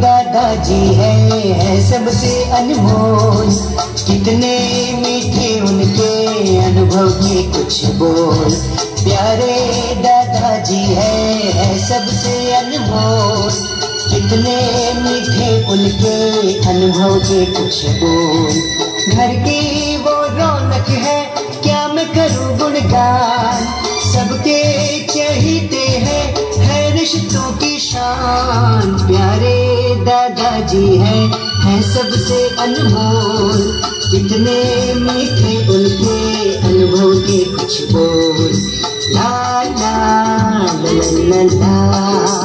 दादाजी हैं, है सबसे अनमोल। कितने मीठे उनके अनुभव के कुछ बोल। प्यारे दादाजी हैं, है सबसे अनमोल। कितने मीठे उनके अनुभव के कुछ बोल। घर की वो रौनक है, क्या मैं करूँ गुणगान? शान प्यारे दादाजी है है सबसे अनमोल कितने मीठे उनके अनुभव के कुछ बोल ला ला ला ला ला, ला।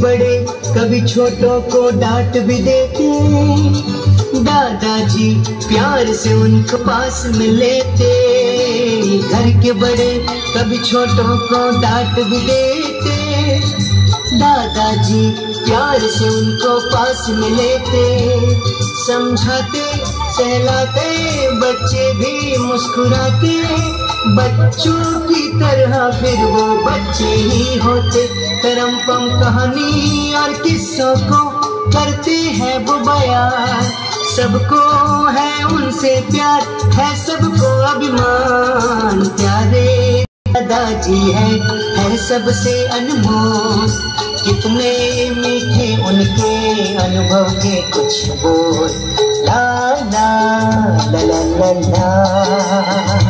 बड़े, कभी छोटों को डांट भी देते दादाजी प्यार से उनको पास में लेते घर के बड़े, कभी छोटों को डांट भी देते दादाजी प्यार से उनको पास में लेते समझाते, सहलाते, बच्चे भी मुस्कुराते बच्चों की तरह फिर वो बच्चे ही होते। करम पम कहानी और किस्सों को करते हैं वो बयान? सबको है उनसे प्यार है सबको अभिमान। प्यारे दादाजी है है सबसे अनमोल। कितने मीठे उनके अनुभव के कुछ बोल। ला ला ला ला ला, ला।